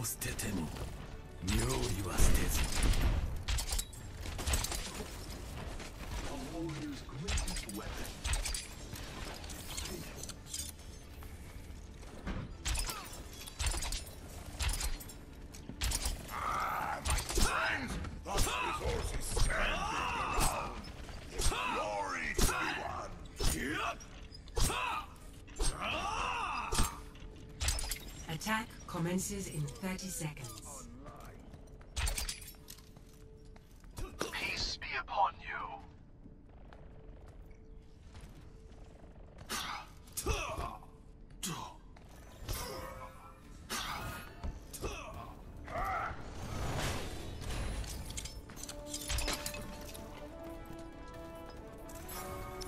を捨てても料理は捨てず。Attack commences in 30 seconds. Peace be upon you.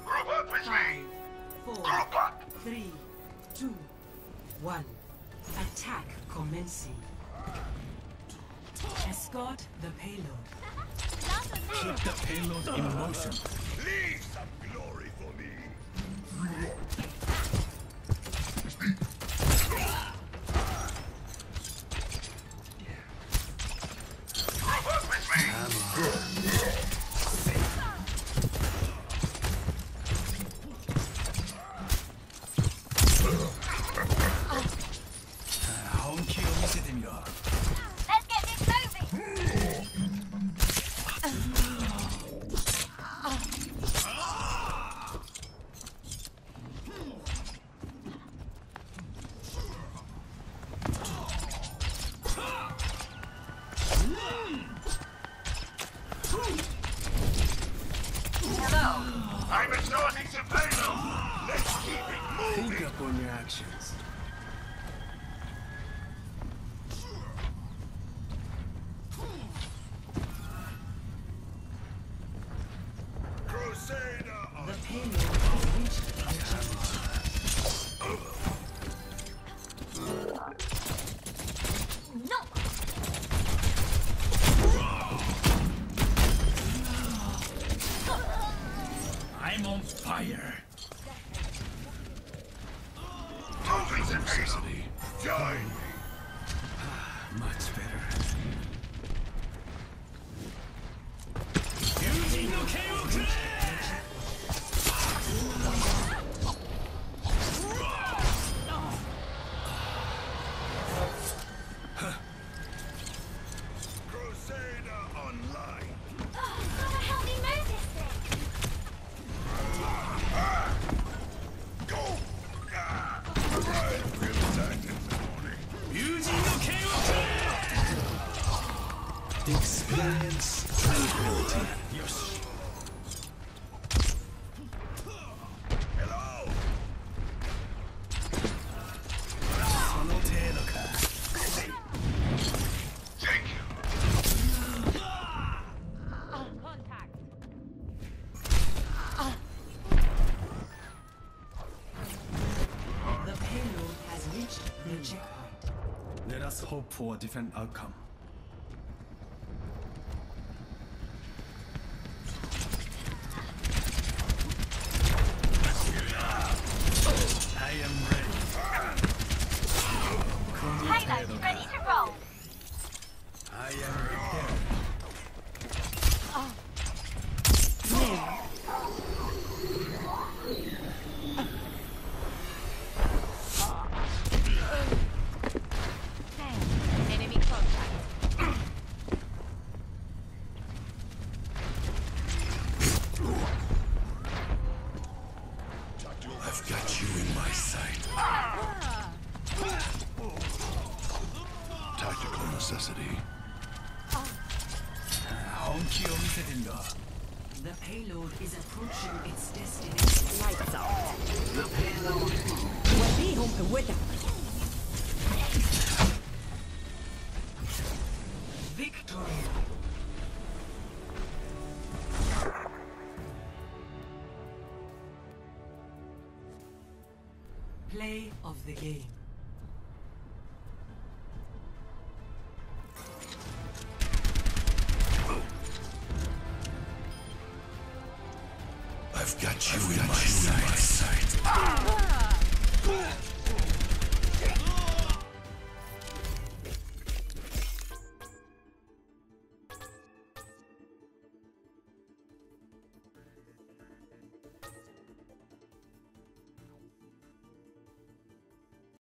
Group up with me! Four, Group up! three, two, one. Attack commencing. Escort the payload. Keep the payload in motion Leave on your actions! I'm on fire Payload! Join me! Ah, much Resilience, tranquility. Yes. Let us hope for a different outcome. Ready to roll! I am prepared necessity. The payload is approaching its destination. Lights out. The payload. We'll be home to wither. Victory. Play of the game. got you, I've in, my you in my sight. Ah!